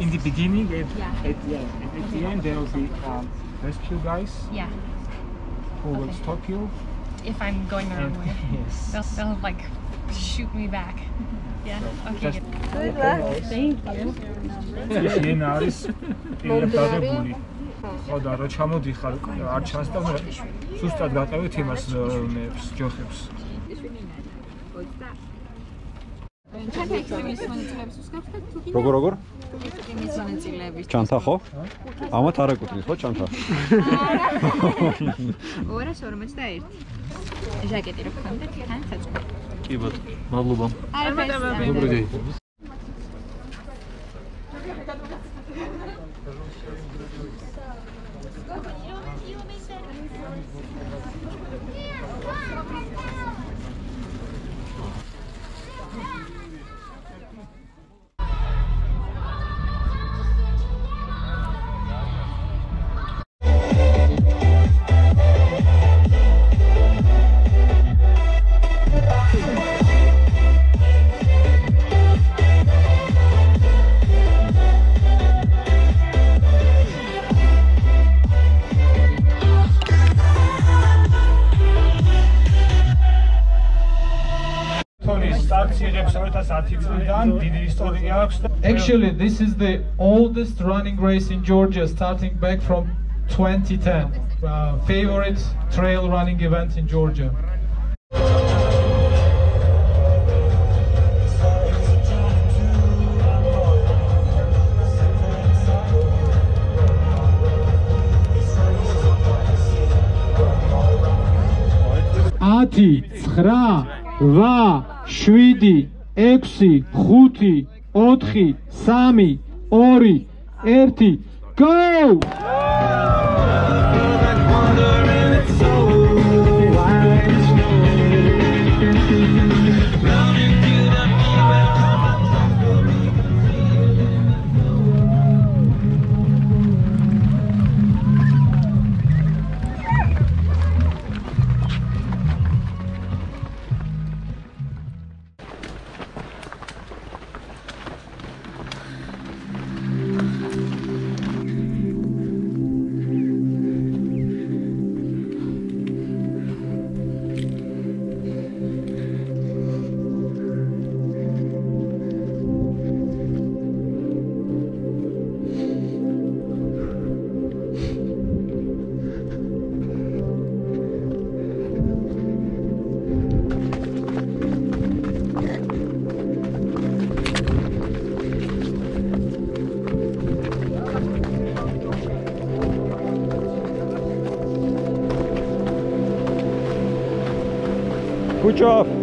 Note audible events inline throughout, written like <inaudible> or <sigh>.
in the beginning, and Yeah. at, yeah, and at the end there will be um, rescue guys Yeah. who will Okay. stop you. If I'm going the wrong way, <laughs> yes. they'll, they'll like shoot me back. Yeah. Okay. Just Good. Thank you. ეს იენა არის პირდაპირ დადებული. ხო და რა ჩამოდიხარ არ ჩანს და ზუსტად გატევით იმას მეებს ჯოხებს. როგორ როგორ? იმის მონაწილეების ჩანთა ხო? ამათ არ ეკუთვნის ხო ჩანთა? 241 ჟაკეტი რო გქონდა თან საწყო კი ბატონო მადლობა добрый დენ Actually, this is the oldest running race in Georgia, starting back from 2010. Uh, favorite trail running event in Georgia. ათი, ცხრა, რვა, შვიდი, ექვსი, ხუთი, ოთხი, სამი, ორი, ერთი, go! Good job.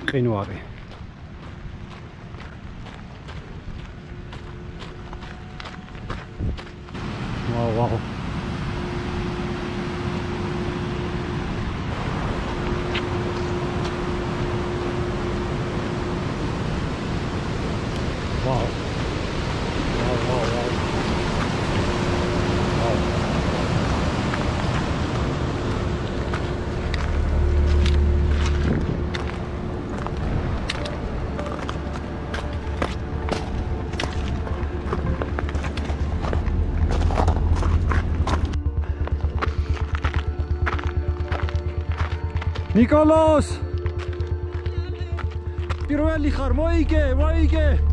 crei wow wow Nikolaus! Bir veli har, moike, moike!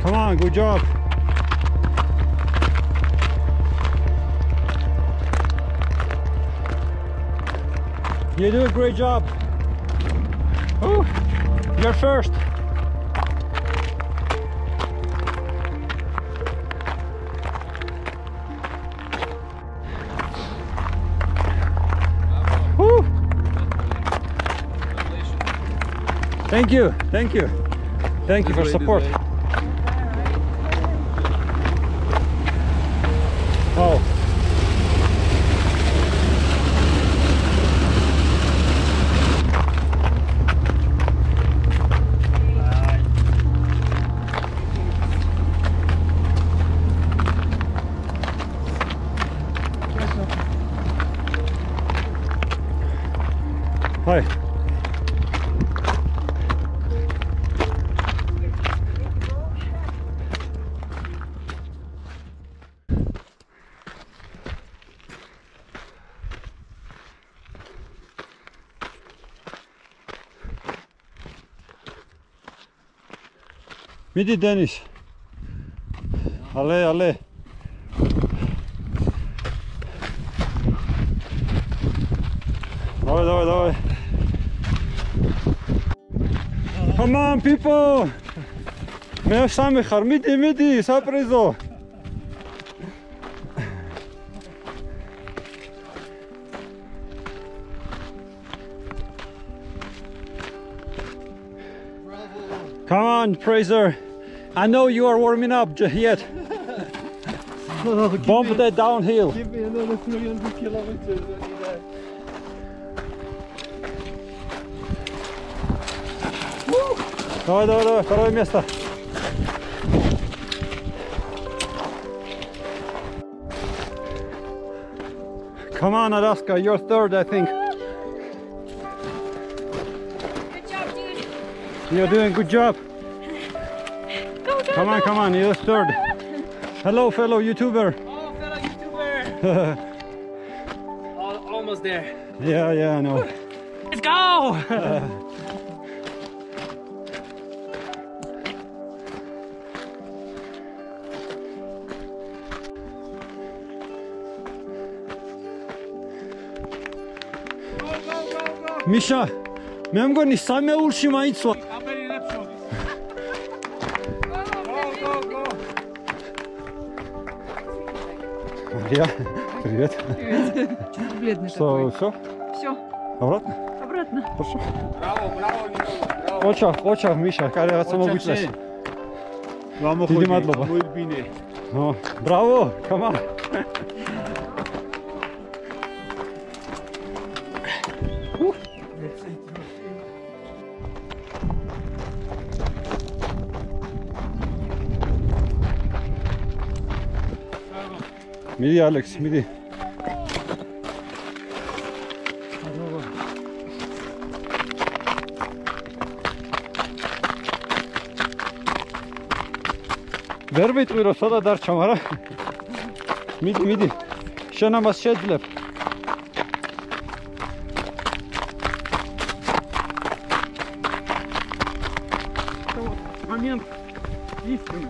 Come on, good job. You do a great job. Oh, you're first. Woo. Thank you, thank you, thank you for support. Vidi Denis. Ale, ale. Давай, давай, давай. Come on, people. Me same midi, midi, saprezo. Come on, Fraser. I know you are warming up j- yet. Bump that downhill. Give me another 300 kilometers and you're there. Давай, давай, давай, второе место. Come on, Alaska, you're third, I think. You're doing good job. Go, go, come go. on, come on, you're third. Hello, fellow YouTuber. Oh, fellow YouTuber. <laughs> All, almost there. Yeah, yeah, I know. Let's go! Миша, мем го саме уршима. Илья, привет. Привет. Что бледный Что, такой? все? Все. Обратно? Обратно. Хорошо. Браво, браво, Николай, браво. Очах, очах, Миша, кара самобытность. Vamos a jugar. Muy bien. No, bravo, come on. Midi Alex, midi. Вервит ви росада дар чамара. Миди, миди. Ще намаз ще длеп. момент истины.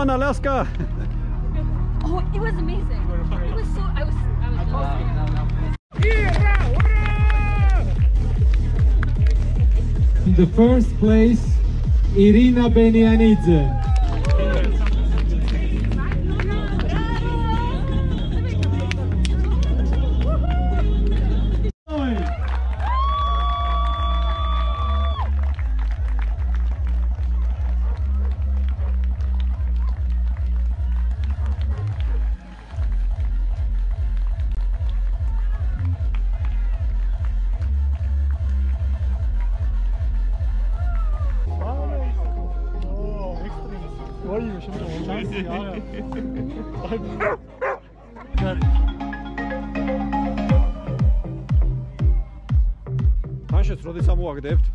On, Alaska. Oh, it was amazing. It was so. I was. I was. In the first place, Irina Benianidze. მაშინ როდის ამოვაგდებთ?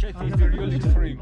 შეთ is the real extreme.